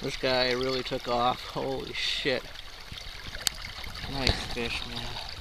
This guy really took off. Holy shit. Nice fish, man.